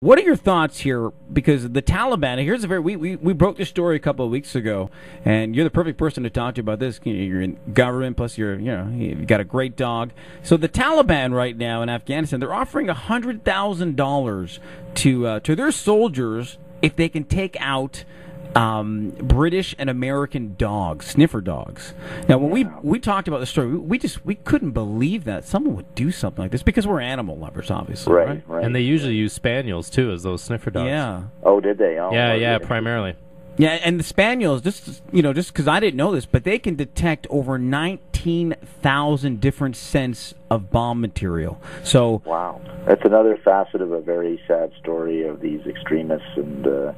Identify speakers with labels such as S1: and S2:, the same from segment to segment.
S1: What are your thoughts here? Because the Taliban, here's a very, we, we, we broke this story a couple of weeks ago, and you're the perfect person to talk to about this. You're in government, plus you're, you know, you've got a great dog. So the Taliban right now in Afghanistan, they're offering $100,000 to, uh, to their soldiers if they can take out um, British and American dogs, sniffer dogs. Now, when we we talked about the story, we, we, just we couldn't believe that someone would do something like this because we're animal lovers, obviously,
S2: right?
S1: Right.
S2: right.
S3: And they usually use spaniels too as those sniffer dogs.
S1: Yeah.
S2: Oh, did they? Oh,
S3: Yeah,
S2: okay.
S3: yeah, primarily.
S1: Yeah, and the spaniels, just you know, just because I didn't know this, but they can detect over nineteen thousand different scents of bomb material. So
S2: Wow, that's another facet of a very sad story of these extremists and uh,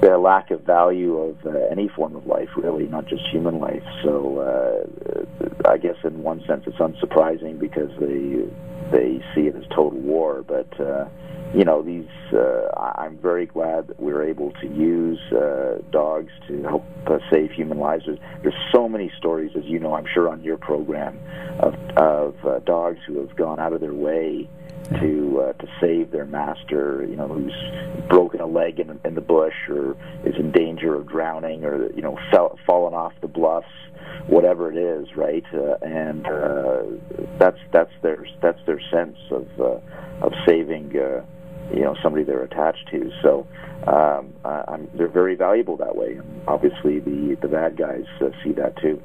S2: the lack of value of uh, any form of life, really, not just human life. So uh, I guess in one sense it's unsurprising because they they see it as total war, but. Uh, you know these. Uh, I'm very glad that we're able to use uh, dogs to help uh, save human lives. There's, there's so many stories, as you know, I'm sure on your program, of of uh, dogs who have gone out of their way to uh, to save their master. You know, who's broken a leg in, in the bush or is in danger of drowning or you know fell, fallen off the bluffs whatever it is, right? Uh, and uh, that's that's their that's their sense of uh, of saving, uh, you know, somebody they're attached to. So um, I- I'm, they're very valuable that way, and obviously the the bad guys uh, see that too.